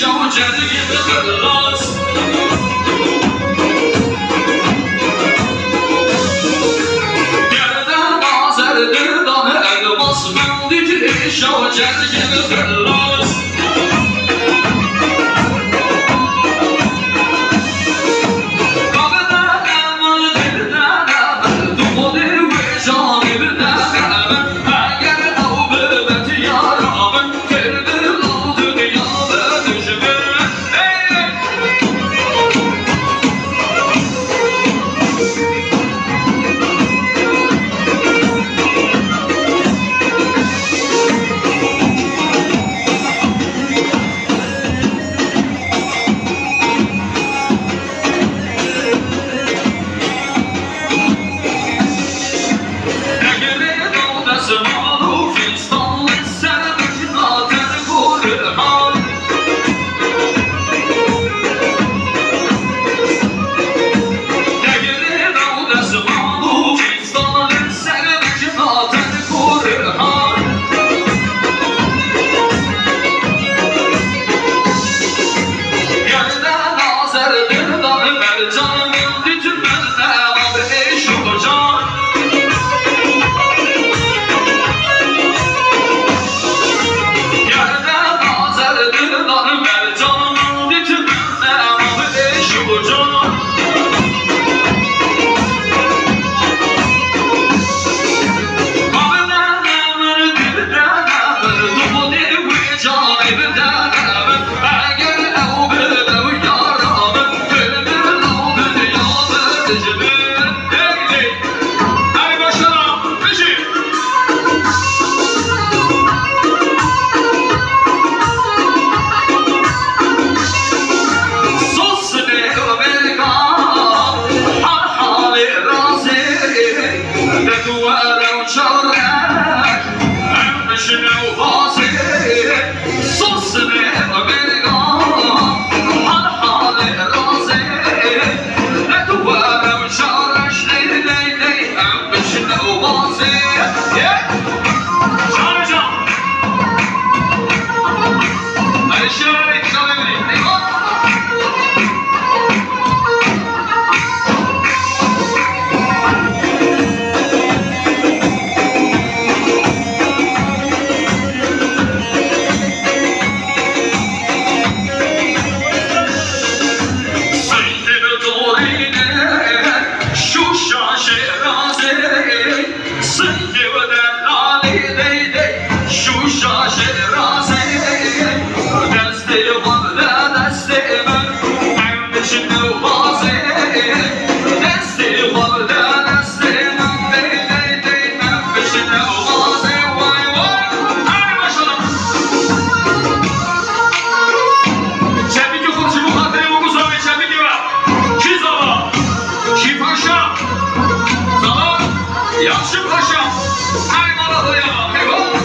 شوجة يتخلص Yerden bazer dürdanı elmas Mündikir şocer gibi kırlas le temps 잘 말하세요. 그리고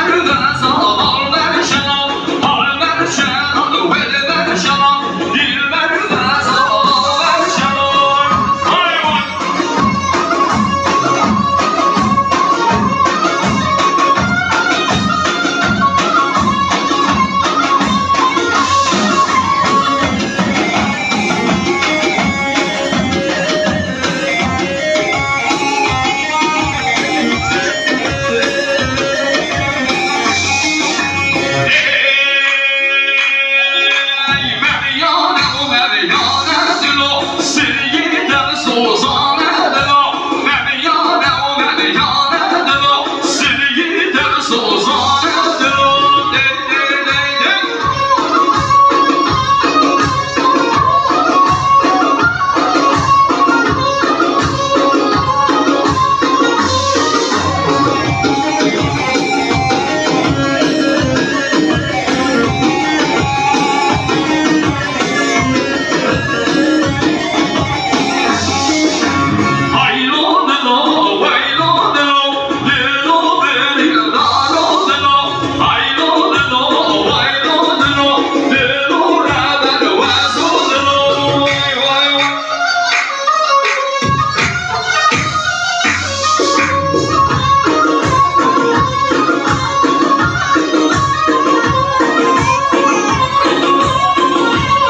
Aruba.